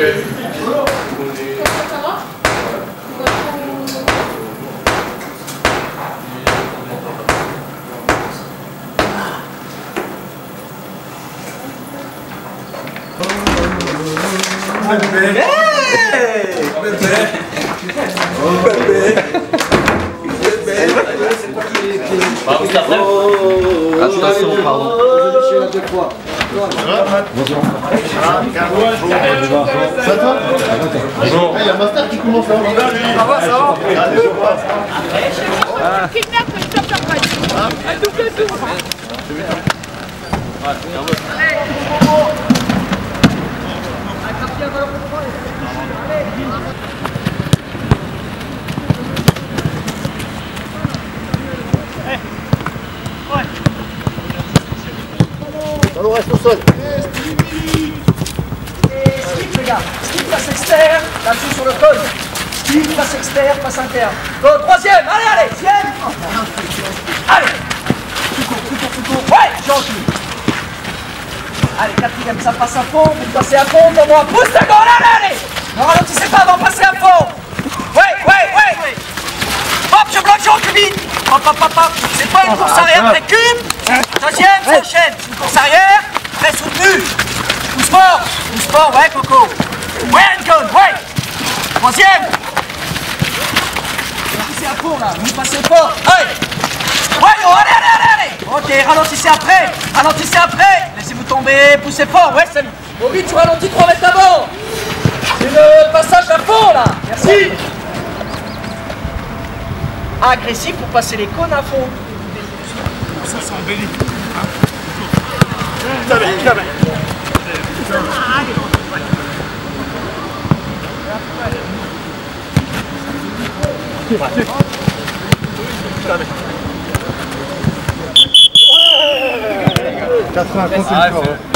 fait. Bébé C'est. Attention, pardon. Je l'ai deux fois. Bonjour. Il y a Master qui commence là. Ça va, ça va Kidnappe, je peux faire pas. Un double tour. Ballon reste au sol. Skip les gars, skip passe externe, là-dessus sur le code. Skip passe externe, passe interne. Go, troisième, allez, allez, sixième. Allez. Tout court, tout court, tout court. Ouais, gentil. Allez, quatrième, ça passe à fond, vous passez à fond pour moi. Pousse ta goal, allez, allez. Ne ralentissez pas avant, passez à fond. Ouais, ouais, ouais. Hop, je bloque, je recule. Hop, hop, hop, hop. C'est pas une course arrière, récup. Deuxième, ça enchaîne. C'est arrière, très fort, pousse fort, ouais, Coco. Ouais, Anton, ouais. Troisième. Ralentissez à fond, là. Vous passez fort. Allez. Ouais, oh, allez, allez, allez, allez. Ok, ralentissez après. Ralentissez après. Laissez-vous tomber, poussez fort. Ouais, salut. Vite, tu ralentis 3 mètres avant. C'est le passage à fond, là. Merci. Agressif pour passer les cônes à fond. ダメダ Das war gut im Tor.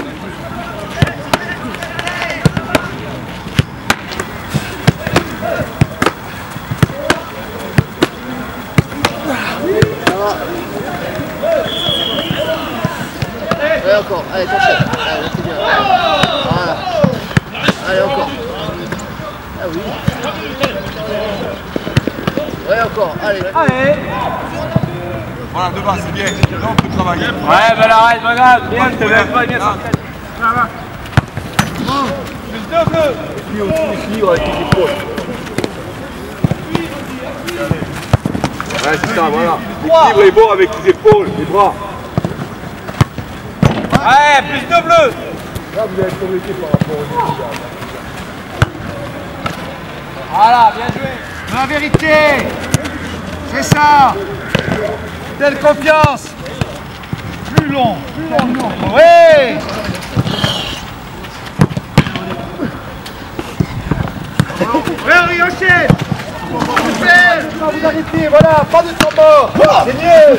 Allez t'enchaînes. Allez, c'est bien. Voilà. Allez encore. Ah oui. Ouais encore, allez. Voilà, de bas, c'est bien. Là, on peut travailler. Ouais, ben arrête, pas grave. Bien, je te laisse pas bien sortir. Puis aussi l'équilibre avec les épaules. Ouais, c'est ça, voilà. L'équilibre est bon avec les épaules, les bras. Ouais, plus de bleu. Là, vous être embêté par rapport au. Voilà, bien joué. La vérité. C'est ça. Telle confiance. Plus long, plus long, plus long. Oui Enchaîne Vous arrêtez, voilà, pas de temps mort C'est mieux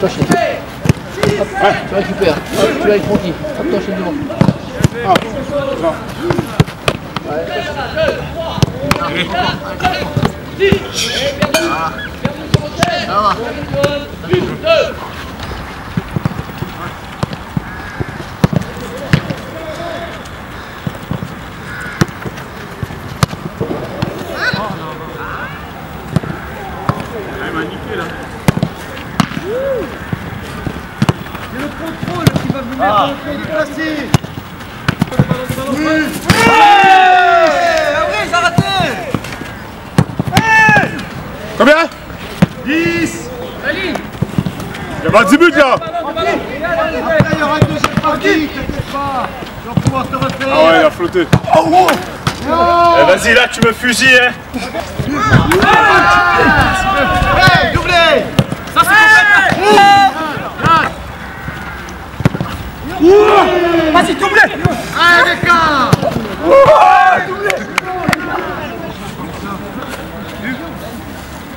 t'enchaînes. Hop, tu récupères. Hop, tu vas avec Francky. Hop, t'enchaînes devant. Combien 10 Il y a pas 10 buts là. Après, il y aura une deuxième partie, t'inquiète pas Tu vas pouvoir te refaire Ah ouais, il a flotté. Eh, Vas-y, là, tu me fusilles, hein Hey, doublé Ça c'est Vas-y, doublé Allez, les gars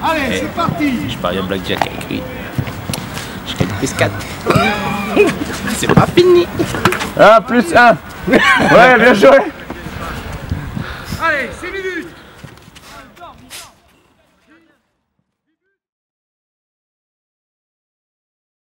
Allez, c'est parti Je parie un blackjack avec lui. Je gagne plus 4. C'est pas fini. Ah, plus 1. Ouais, bien joué. Allez, 6 minutes